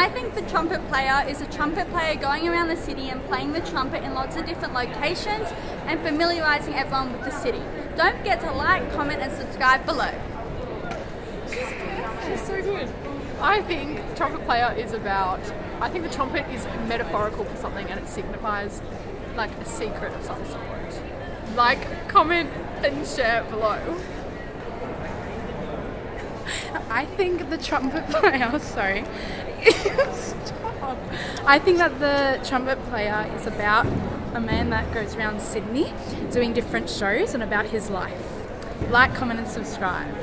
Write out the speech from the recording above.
I think the trumpet player is a trumpet player going around the city and playing the trumpet in lots of different locations and familiarising everyone with the city. Don't forget to like, comment, and subscribe below. She's so good. I think trumpet player is about. I think the trumpet is metaphorical for something and it signifies like a secret of some sort. Like, comment, and share below. I think the trumpet player, sorry. I think that the trumpet player is about a man that goes around Sydney doing different shows and about his life. Like, comment, and subscribe.